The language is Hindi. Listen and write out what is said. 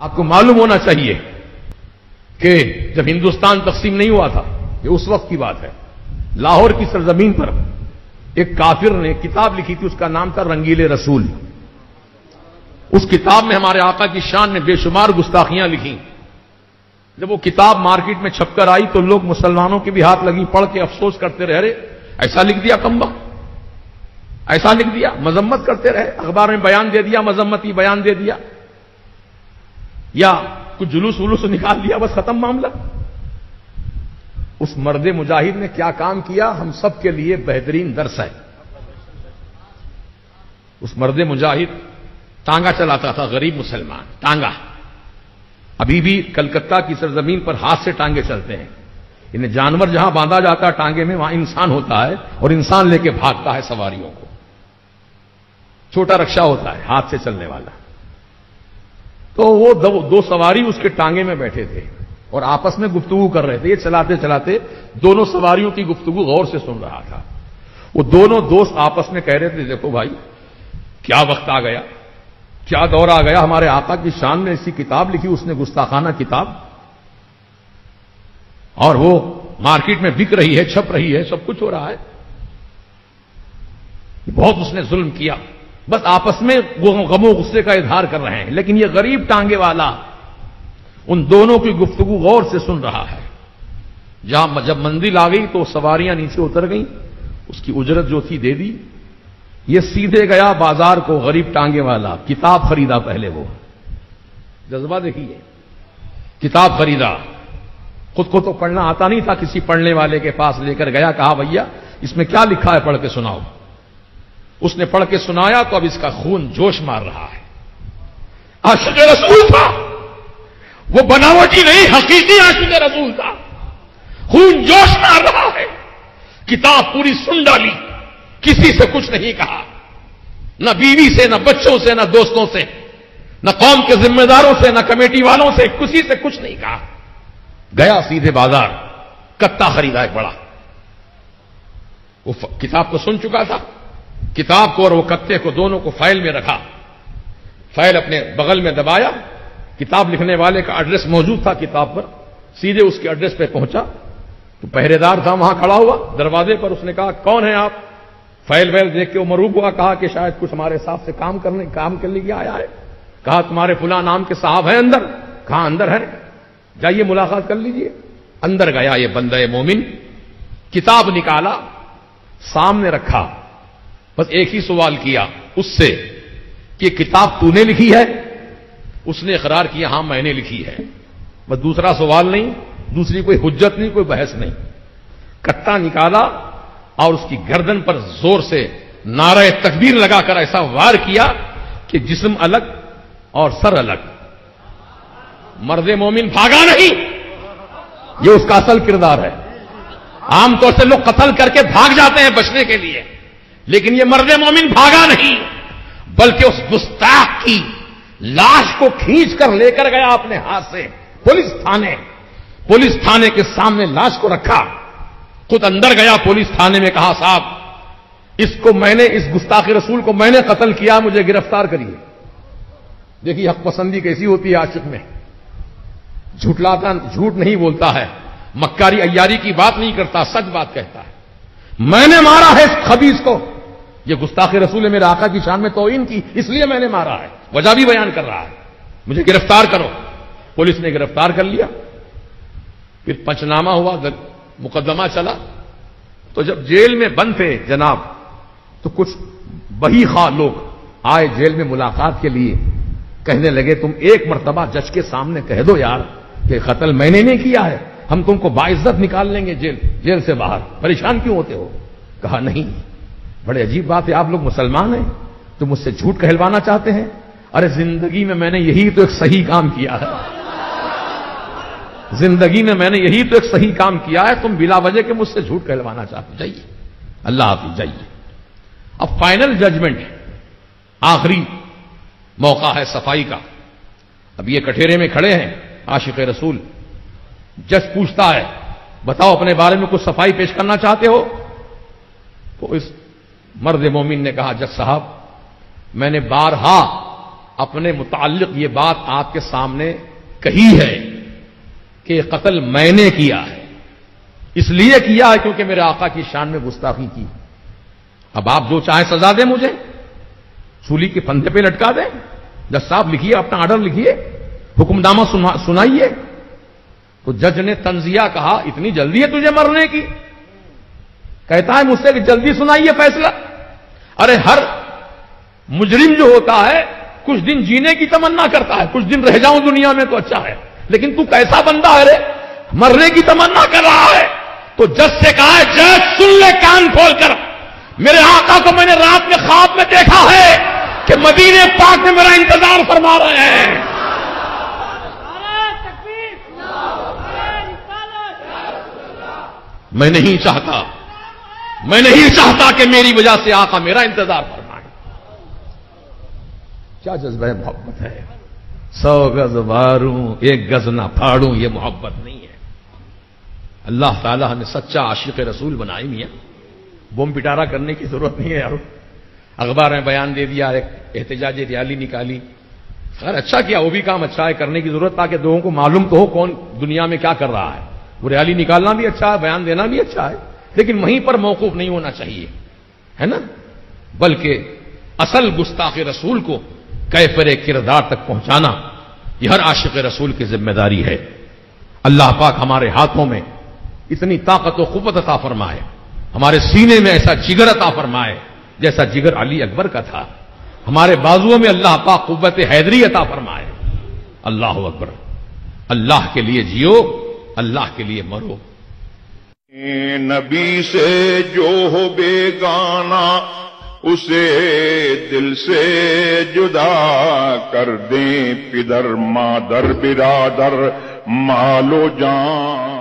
आपको मालूम होना चाहिए कि जब हिंदुस्तान तकसीम नहीं हुआ था, ये उस वक्त की बात है। लाहौर की सरजमीन पर एक काफिर ने किताब लिखी थी, उसका नाम था रंगीले रसूल। उस किताब में हमारे आका की शान ने बेशुमार गुस्ताखियाँ लिखी। जब वो किताब मार्केट में छपकर आई तो लोग मुसलमानों के भी हाथ लगी, पढ़ के अफसोस करते रह रहे ऐसा लिख दिया कम्बा ऐसा लिख दिया, मजम्मत करते रहे, अखबार में बयान दे दिया, मजम्मती बयान दे दिया। या कुछ जुलूस वुलूस निकाल लिया बस खत्म मामला। उस मर्द मुजाहिद ने क्या काम किया? हम सब के लिए बेहतरीन दर्श है। उस मर्द मुजाहिद टांगा चलाता था, गरीब मुसलमान, टांगा। अभी भी कलकत्ता की सरजमीन पर हाथ से टांगे चलते हैं। इन्हें जानवर जहाँ बांधा जाता है टांगे में, वहाँ इंसान होता है और इंसान लेके भागता है सवारियों को। छोटा रक्षा होता है, हाथ से चलने वाला। तो वो दो, दो सवारी उसके टांगे में बैठे थे और आपस में गुफ्तगु कर रहे थे। ये चलाते चलाते दोनों सवारियों की गुफ्तगु गौर से सुन रहा था। वो दोनों दोस्त आपस में कह रहे थे देखो भाई क्या वक्त आ गया? क्या दौर आ गया? हमारे आका की शान में ऐसी किताब लिखी उसने गुस्ताखाना किताब। और वो मार्केट में बिक रही है छप रही है सब कुछ हो रहा है। बहुत उसने जुल्म किया। बस आपस में गमो गुस्से का इजहार कर रहे हैं। लेकिन ये गरीब टांगे वाला उन दोनों की गुफ्तगु गौर से सुन रहा है। जहाँ जब मंजिल आ गई तो सवारियाँ नीचे उतर गईं, उसकी उजरत जो थी दे दी। ये सीधे गया बाज़ार को गरीब टांगे वाला, किताब खरीदा पहले वो। जज्बा देखिए, किताब खरीदा। खुद को तो पढ़ना आता नहीं था, किसी पढ़ने वाले के पास लेकर गया, कहा, भैया, इसमें क्या लिखा है, पढ़ के सुनाओ। उसने पढ़ के सुनाया तो अब इसका खून जोश मार रहा है। आशिक रसूल था। वो बनावटी नहीं, हकीकी आशिक रसूल था। खून जोश मार रहा है। किताब पूरी सुन डाली। किसी से कुछ नहीं कहा। न बीवी से, न बच्चों से, न दोस्तों से, न कौम के जिम्मेदारों से, न कमेटी वालों से किसी से कुछ नहीं कहा। गया सीधे बाज़ार, कत्ता खरीदा एक बड़ा। वो किताब को सुन चुका था। किताब को और वो कत्ते को दोनों को फ़ाइल में रखा। फ़ाइल अपने बगल में दबाया। किताब लिखने वाले का एड्रेस मौजूद था किताब पर। सीधे उसके एड्रेस पे पहुँचा। तो पहरेदार था, वहाँ खड़ा हुआ। दरवाजे पर उसने कहा, कौन है आप? फ़ाइल वैल देख के वो मरूब हुआ, कहा कि शायद कुछ हमारे साथ से काम करने, काम के लिए आया है। कहा, तुम्हारे फुला नाम के साहब हैं अंदर। कहा अंदर है? जाइए, मुलाकात कर लीजिए। अंदर गया ये बंदे मोमिन। किताब निकाला, सामने रखा। बस एक ही सवाल किया उससे कि किताब तूने लिखी है? उसने इकरार किया, हाँ, मैंने लिखी है। बस दूसरा सवाल नहीं, दूसरी कोई हुज्जत नहीं, कोई बहस नहीं। कट्टा निकाला और उसकी गर्दन पर ज़ोर से नारे तकबीर लगाकर ऐसा वार किया कि जिस्म अलग और सर अलग। मर्द मोमिन भागा नहीं। ये उसका असल किरदार है। आमतौर से लोग कत्ल करके भाग जाते हैं बचने के लिए। लेकिन ये मर्द मोमिन भागा नहीं, बल्कि उस गुस्ताख की लाश को खींच कर लेकर गया अपने हाथ से। पुलिस थाने पुलिस थाने के सामने लाश को रखा। खुद अंदर गया, पुलिस थाने में कहा, साहब, इसको मैंने, इस गुस्ताखी रसूल को मैंने कत्ल किया, मुझे गिरफ़्तार करिए। देखिए, हक पसंदी कैसी होती है आशिक में। झूठलाता, झूठ नहीं बोलता है। मक्कारी अयारी की बात नहीं करता, सच बात कहता है। मैंने मारा है इस खबीज को यह गुस्ताख रसूल है मेरे आका की शान में तोइन की, इसलिए मैंने मारा है। वजह भी बयान कर रहा है। मुझे गिरफ़्तार करो। पुलिस ने गिरफ़्तार कर लिया। फिर पंचनामा हुआ मुकदमा चला। तो जब जेल में बंद थे जनाब तो कुछ बही खा लोग आए जेल में मुलाकात के लिए। कहने लगे, तुम एक मरतबा जज के सामने कह दो यार कि कत्ल मैंने नहीं किया है। हम तुमको बाइज्जत निकाल लेंगे जेल जेल से बाहर। परेशान क्यों होते हो? कहा, नहीं बड़े अजीब बात है, आप लोग मुसलमान हैं तो मुझसे झूठ कहलवाना चाहते हैं? अरे, ज़िंदगी में मैंने यही तो एक सही काम किया है। ज़िंदगी में मैंने यही तो एक सही काम किया है, तुम बिला वजह के मुझसे झूठ कहलवाना चाहते जाइए, अल्लाह हाफिज, जाइए। अब फाइनल जजमेंट, आखिरी मौका है सफ़ाई का। अब ये कठेरे में खड़े हैं, आशिक रसूल। जज पूछता है, बताओ, अपने बारे में कुछ सफ़ाई पेश करना चाहते हो? तो इस मर्द मोमिन ने कहा, जज साहब, मैंने बारहा अपने मुतालिक ये बात आपके सामने कही है कि कत्ल मैंने किया है। इसलिए किया है क्योंकि मेरे आका की शान में गुस्ताखी की। अब आप जो चाहे सजा दें मुझे। सूली के फंदे पे लटका दें। जज साहब, लिखिए, अपना ऑर्डर लिखिए। हुक्मनामा सुनाइए। तो जज ने तंजिया कहा, इतनी जल्दी है तुझे मरने की? कहता है मुझसे कि जल्दी सुनाइए फैसला। अरे हर मुजरिम जो होता है कुछ दिन जीने की तमन्ना करता है कुछ दिन रह जाऊँ दुनिया में तो अच्छा है। लेकिन तू कैसा बंदा है रे? मरने की तमन्ना कर रहा है। तो जज से कहा है जज सुन ले कान खोल कर मेरे आका को मैंने रात में ख्वाब में देखा है कि मदीने पाक में मेरा इंतज़ार फरमा रहे हैं। मैं नहीं चाहता मैं नहीं चाहता कि मेरी वजह से आका मेरा इंतज़ार फरमाए। क्या जज्बा है मोहब्बत है? सौ गज मारूं एक गज ना फाड़ू, ये मोहब्बत नहीं है। अल्लाह ताला हमें सच्चा आशिक रसूल बनाए मियाँ। बोम पिटारा करने की ज़रूरत नहीं है यार। अखबार में बयान दे दिया, एक एहतजाज रैली निकाली। खैर अच्छा किया, वो भी काम अच्छा है, करने की ज़रूरत, ताकि लोगों को मालूम तो हो कौन दुनिया में क्या कर रहा है। वो रैली निकालना भी अच्छा है, बयान देना भी अच्छा है। लेकिन वहीं पर मौकूफ नहीं होना चाहिए। है ना? बल्कि असल गुस्ताख रसूल को कैफर किरदार तक पहुंचाना यह हर आशिक रसूल की ज़िम्मेदारी है। अल्लाह पाक हमारे हाथों में इतनी ताकत व कुत अता फरमाए। हमारे सीने में ऐसा जिगर अता फरमाए, जैसा जिगर अली अकबर का था। हमारे बाजुओं में अल्लाह पाक कुत हैदरी अता फरमाए। अल्लाह अकबर, अल्लाह के लिए जियो, अल्लाह के लिए मरो। नबी से जो हो बेगाना, उसे दिल से जुदा कर दें पिदर, मादर, बिरादर, मालो जान।